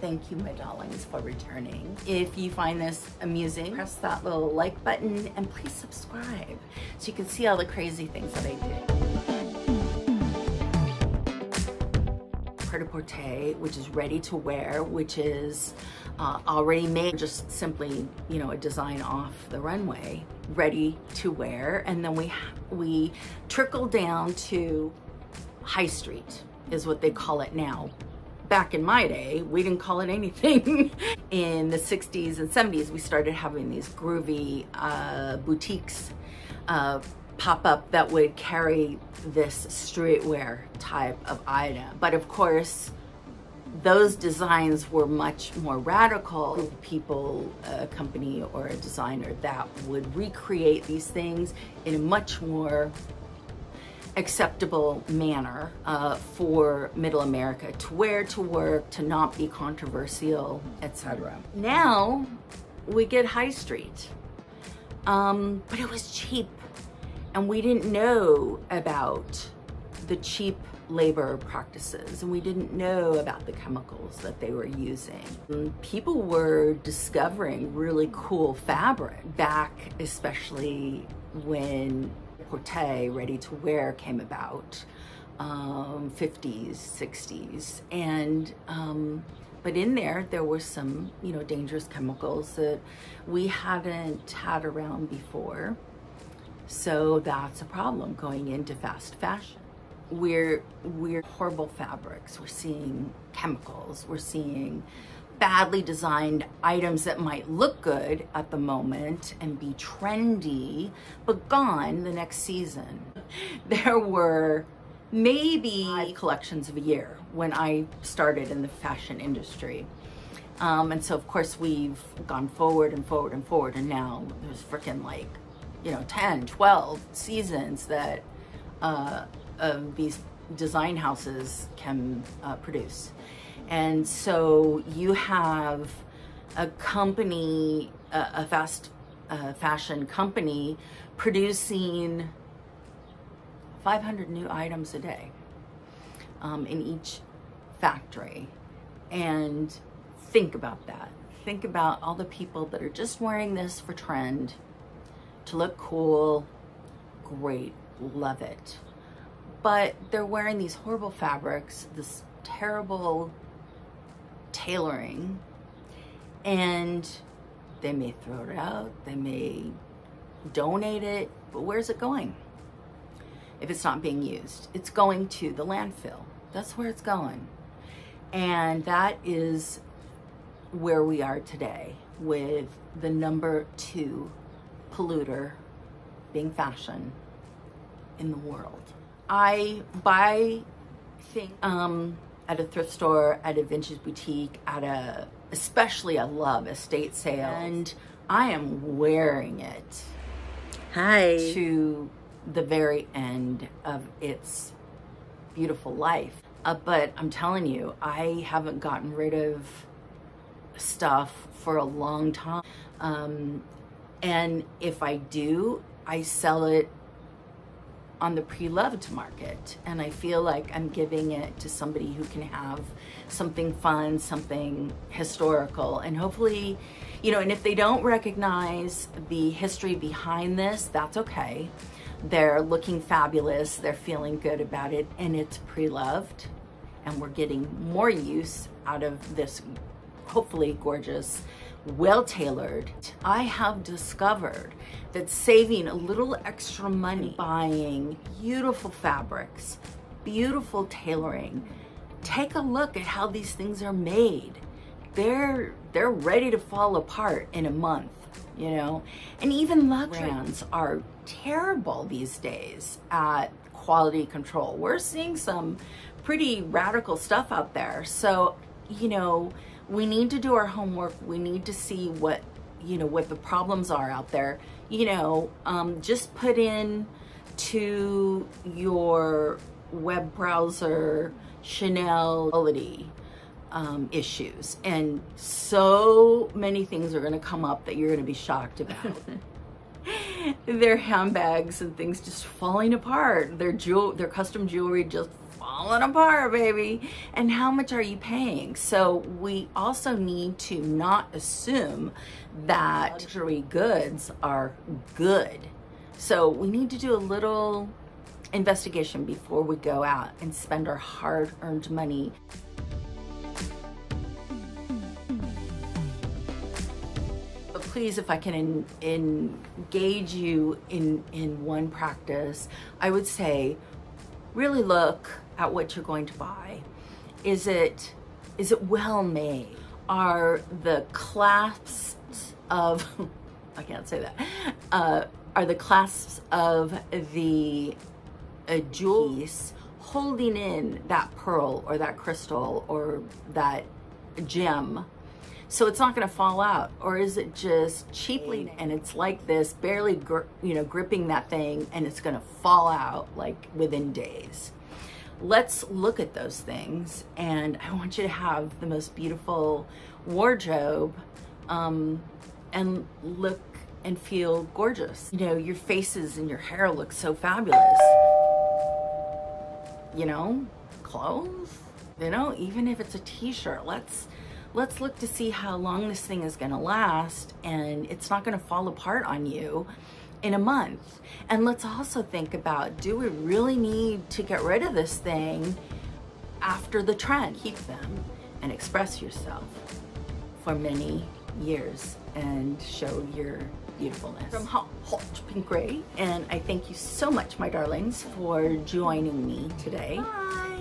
Thank you, my darlings, for returning. If you find this amusing, press that little like button and please subscribe so you can see all the crazy things that I do. Pret-a-porter, which is ready to wear, which is uh, already made, just simply, you know, a design off the runway, ready to wear. And then we, we trickle down to high street is what they call it now. Back in my day, we didn't call it anything. in the 60s and 70s, we started having these groovy uh, boutiques uh, pop up that would carry this streetwear type of item. But of course, those designs were much more radical. People, a company or a designer that would recreate these things in a much more acceptable manner uh, for middle America to wear to work, to not be controversial, etc. Now we get high street, um, but it was cheap and we didn't know about the cheap labor practices and we didn't know about the chemicals that they were using. People were discovering really cool fabric back especially when porte ready to wear came about um, 50s 60s and um, but in there there were some you know dangerous chemicals that we hadn't had around before. So that's a problem going into fast fashion. We're we're horrible fabrics. We're seeing chemicals. We're seeing badly designed items that might look good at the moment and be trendy, but gone the next season. There were maybe five collections of a year when I started in the fashion industry. Um, and so of course we've gone forward and forward and forward and now there's freaking like, you know, 10, 12 seasons that uh, these design houses can uh, produce. And so you have a company, a, a fast fashion company producing 500 new items a day um, in each factory. And think about that. Think about all the people that are just wearing this for trend, to look cool, great, love it. But they're wearing these horrible fabrics, this terrible tailoring and they may throw it out, they may donate it, but where's it going? If it's not being used, it's going to the landfill. That's where it's going. And that is where we are today with the number two polluter being fashion in the world. I buy things, um, at a thrift store, at a vintage boutique, at a, especially I love estate sale. And I am wearing it. Hi. To the very end of its beautiful life. Uh, but I'm telling you, I haven't gotten rid of stuff for a long time. Um, and if I do, I sell it on the pre-loved market and I feel like I'm giving it to somebody who can have something fun, something historical and hopefully, you know, and if they don't recognize the history behind this, that's okay. They're looking fabulous, they're feeling good about it and it's pre-loved and we're getting more use out of this hopefully gorgeous well tailored. I have discovered that saving a little extra money buying beautiful fabrics, beautiful tailoring, take a look at how these things are made. They're they're ready to fall apart in a month, you know? And even luxury brands are terrible these days at quality control. We're seeing some pretty radical stuff out there. So, you know, we need to do our homework. We need to see what, you know, what the problems are out there. You know, um, just put in to your web browser Chanel quality um, issues. And so many things are going to come up that you're going to be shocked about. their handbags and things just falling apart. Their jewel, their custom jewelry just falling apart, baby. And how much are you paying? So we also need to not assume that luxury goods are good. So we need to do a little investigation before we go out and spend our hard earned money. But please, if I can engage you in, in one practice, I would say really look at what you're going to buy. Is it, is it well made? Are the clasps of, I can't say that, uh, are the clasps of the a jewel piece holding in that pearl or that crystal or that gem so it's not going to fall out or is it just cheaply and it's like this barely you know gripping that thing and it's going to fall out like within days let's look at those things and i want you to have the most beautiful wardrobe um, and look and feel gorgeous. You know your faces and your hair look so fabulous. You know, clothes, you know, even if it's a t-shirt, let's let's look to see how long this thing is going to last and it's not going to fall apart on you in a month. And let's also think about do we really need to get rid of this thing after the trend? Keep them and express yourself for many years and show your beautifulness. From Haute, Haute Pink Rae. And I thank you so much, my darlings, for joining me today. Bye.